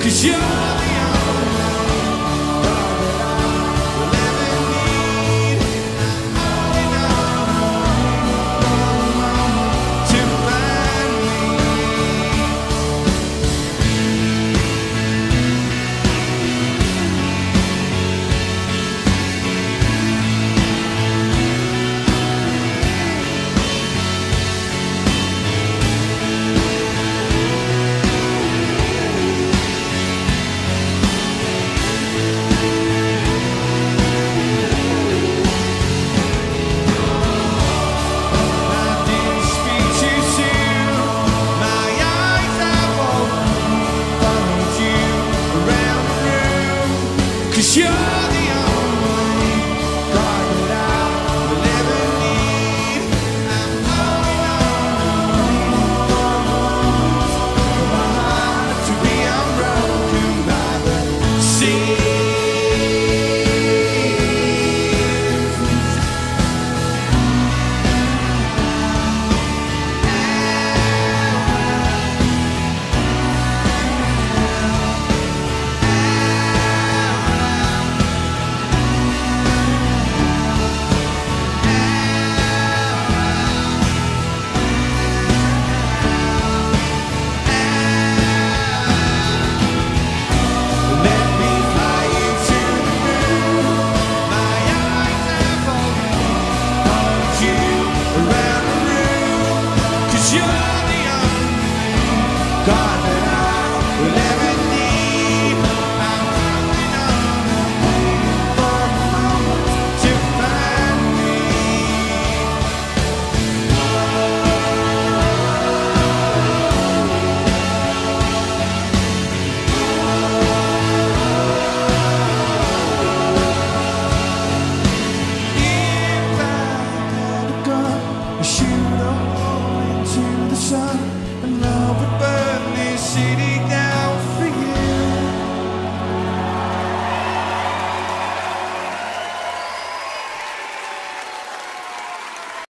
que se. into the sun, and love would burn this city down.